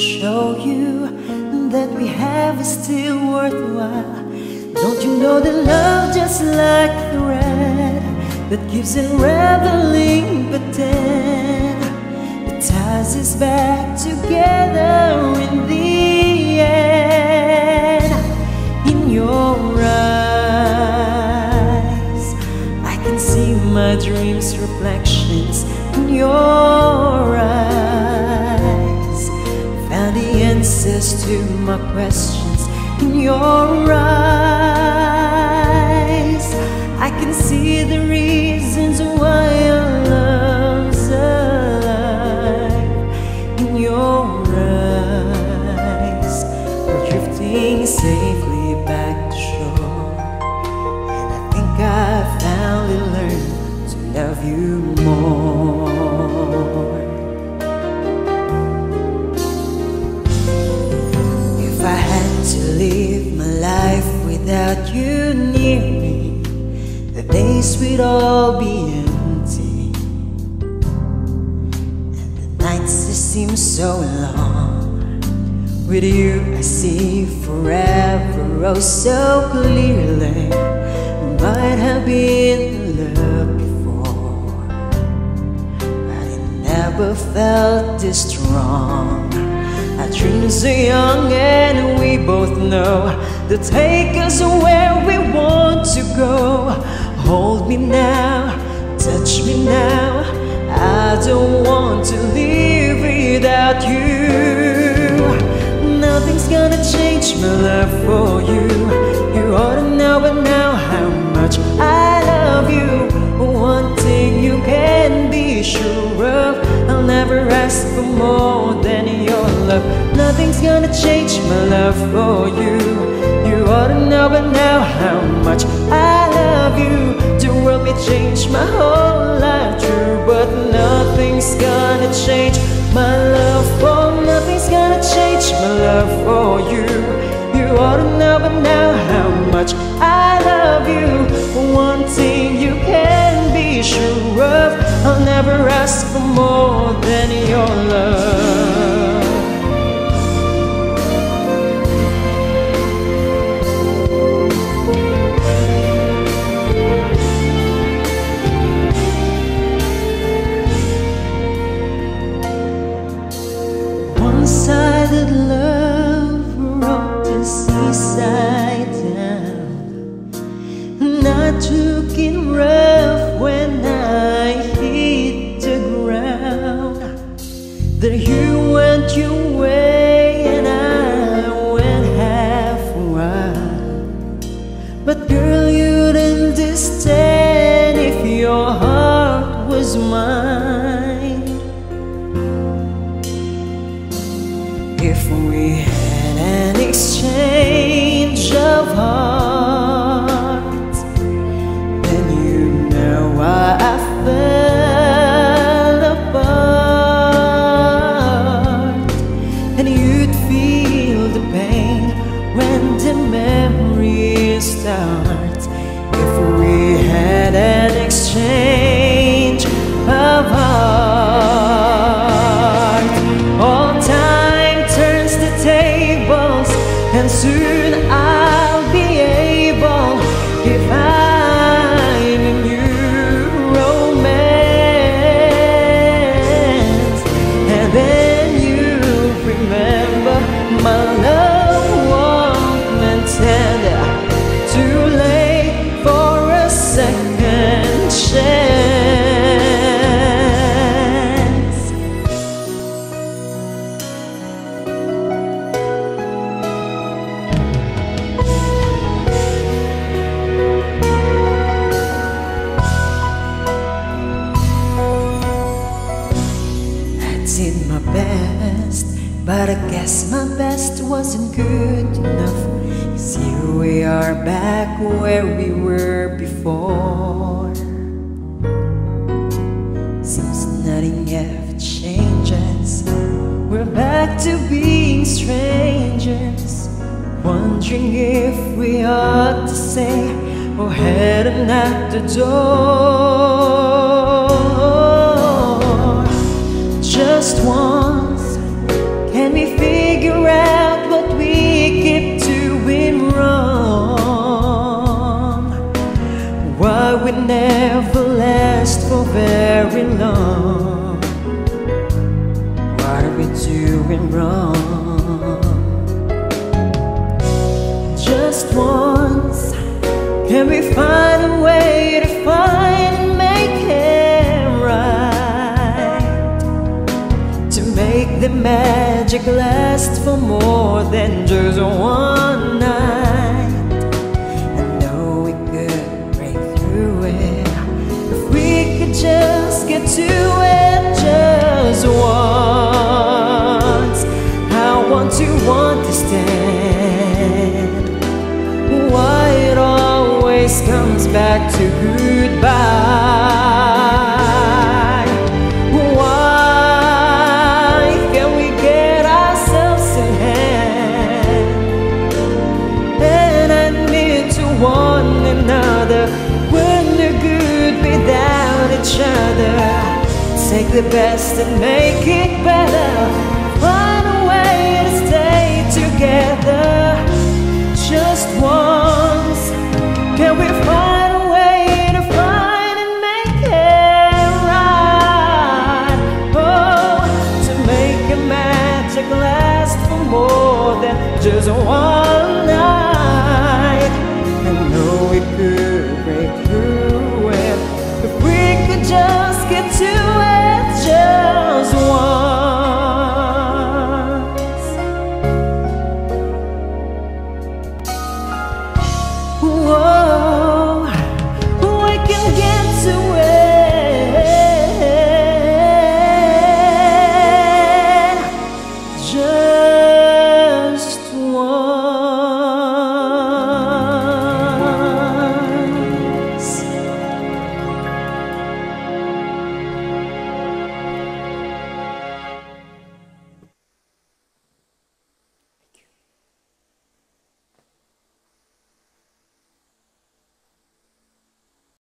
show you that we have is still worthwhile. Don't you know that love just like the red that gives unraveling, but then it ties us back together answers to my questions in your eyes. I can see the reasons why our love's alive in your eyes. We're drifting safely back to shore, and I think I finally learned to love you more. Days would all be empty, and the nights they seem so long. With you, I see forever oh so clearly. Might have been in love before, but it never felt this strong. Our dreams are young, and we both know they'll take us where we want to go. Hold me now, touch me now. I don't want to live without you. Nothing's gonna change my love for you. You ought to know by now how much I love you. One thing you can be sure of, I'll never ask for more than your love. Nothing's gonna change my love for you. You ought to know by now how much I love you. The world may change my whole life true but nothing's gonna change my love for. Nothing's gonna change my love for you. You ought to know by now how much I love you. One thing you can be sure of, I'll never ask for more One-sided love brought the seaside down, and I took it rough when I hit the ground. Then you went your did my best, but I guess my best wasn't good enough. Here we are back where we were before. Seems nothing ever changes. We're back to being strangers. Wondering if we ought to say or head at the door. very long. What are we doing wrong? Just once, can we find a way to find and make it right? To make the magic last for more than just one. Goodbye. Why can't we get ourselves in? And I to one another. Good without each other? Take the best and make it better. Find a way to stay together. Just once. Can we find